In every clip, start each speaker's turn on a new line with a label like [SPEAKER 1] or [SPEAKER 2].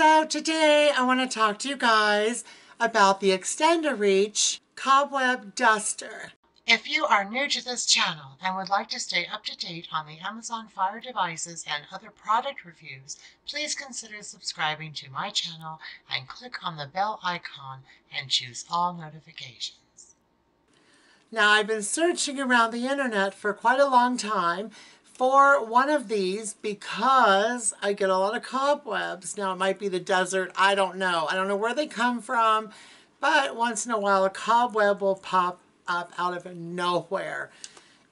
[SPEAKER 1] So today I want to talk to you guys about the Extend-A-Reach Cobweb Duster. If you are new to this channel and would like to stay up to date on the Amazon Fire devices and other product reviews, please consider subscribing to my channel and click on the bell icon and choose all notifications. Now I've been searching around the internet for quite a long time for one of these because I get a lot of cobwebs. Now it might be the desert, I don't know. I don't know where they come from, but once in a while a cobweb will pop up out of nowhere.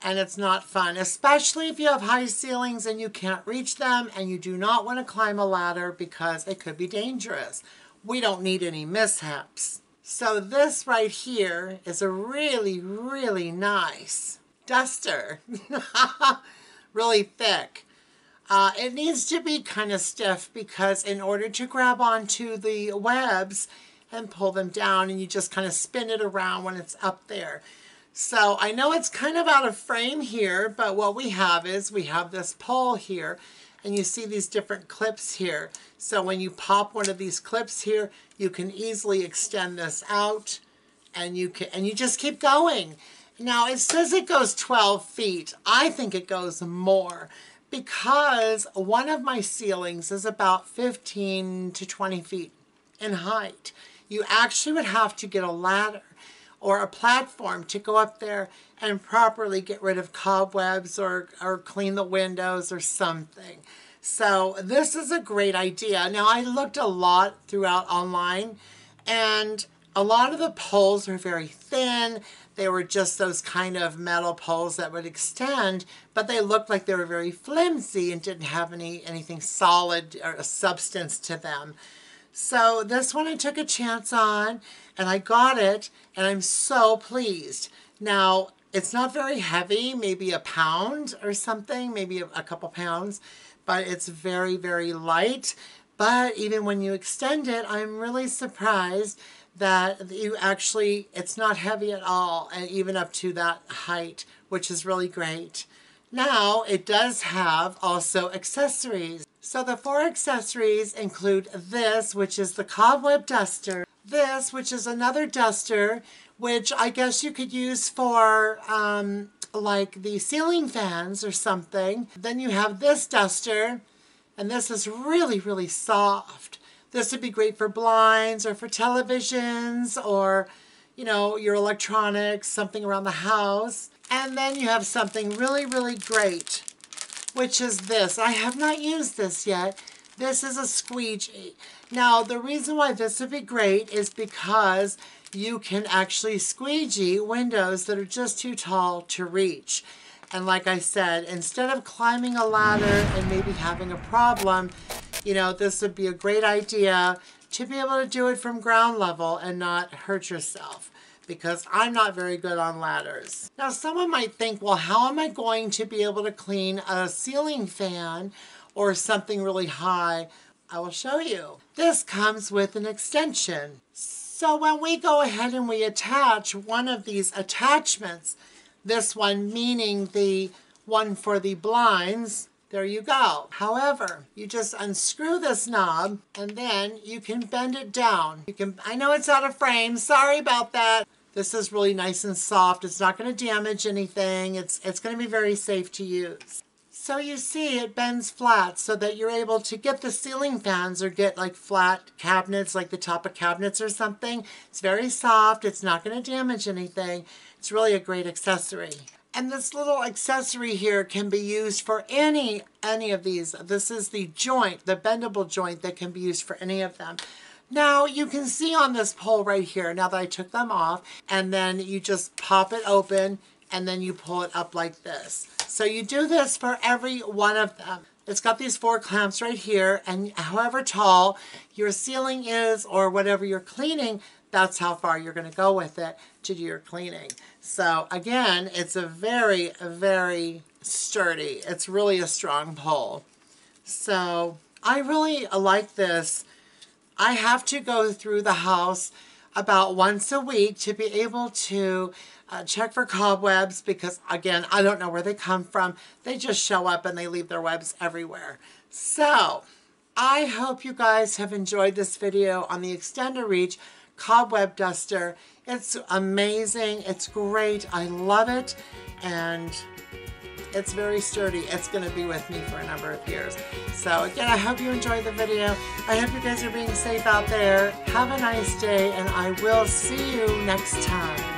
[SPEAKER 1] And it's not fun, especially if you have high ceilings and you can't reach them and you do not want to climb a ladder because it could be dangerous. We don't need any mishaps. So this right here is a really, really nice duster. really thick. Uh, it needs to be kind of stiff because in order to grab onto the webs, and pull them down and you just kind of spin it around when it's up there. So I know it's kind of out of frame here, but what we have is we have this pole here and you see these different clips here. So when you pop one of these clips here, you can easily extend this out and you can and you just keep going. Now it says it goes 12 feet. I think it goes more because one of my ceilings is about 15 to 20 feet in height you actually would have to get a ladder or a platform to go up there and properly get rid of cobwebs or, or clean the windows or something. So this is a great idea. Now I looked a lot throughout online and a lot of the poles are very thin. They were just those kind of metal poles that would extend, but they looked like they were very flimsy and didn't have any anything solid or a substance to them. So this one I took a chance on and I got it and I'm so pleased. Now it's not very heavy, maybe a pound or something, maybe a, a couple pounds, but it's very, very light. But even when you extend it, I'm really surprised that you actually, it's not heavy at all, and even up to that height, which is really great. Now, it does have also accessories. So the four accessories include this, which is the cobweb duster, this, which is another duster, which I guess you could use for um, like the ceiling fans or something. Then you have this duster, and this is really, really soft. This would be great for blinds or for televisions or, you know, your electronics, something around the house. And then you have something really, really great which is this. I have not used this yet. This is a squeegee. Now, the reason why this would be great is because you can actually squeegee windows that are just too tall to reach. And like I said, instead of climbing a ladder and maybe having a problem, you know, this would be a great idea to be able to do it from ground level and not hurt yourself because I'm not very good on ladders. Now someone might think, well, how am I going to be able to clean a ceiling fan or something really high? I will show you. This comes with an extension. So when we go ahead and we attach one of these attachments, this one meaning the one for the blinds, there you go. However, you just unscrew this knob and then you can bend it down. You can, I know it's out of frame, sorry about that. This is really nice and soft. It's not going to damage anything. It's, it's going to be very safe to use. So you see it bends flat so that you're able to get the ceiling fans or get like flat cabinets like the top of cabinets or something. It's very soft. It's not going to damage anything. It's really a great accessory. And this little accessory here can be used for any, any of these. This is the joint, the bendable joint that can be used for any of them. Now you can see on this pole right here, now that I took them off, and then you just pop it open and then you pull it up like this. So you do this for every one of them. It's got these four clamps right here and however tall your ceiling is or whatever you're cleaning, that's how far you're going to go with it to do your cleaning. So again, it's a very, very sturdy. It's really a strong pole. So I really like this I have to go through the house about once a week to be able to uh, check for cobwebs because again I don't know where they come from they just show up and they leave their webs everywhere so I hope you guys have enjoyed this video on the Extend-A-Reach Cobweb Duster. It's amazing. It's great. I love it. And it's very sturdy. It's going to be with me for a number of years. So again, I hope you enjoyed the video. I hope you guys are being safe out there. Have a nice day, and I will see you next time.